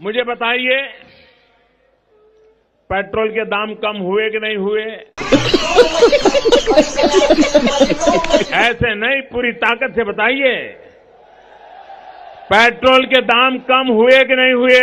मुझे बताइए, पेट्रोल के दाम कम हुए कि नहीं हुए? ऐसे नहीं, पूरी ताकत से बताइए। पेट्रोल के दाम कम हुए कि नहीं हुए?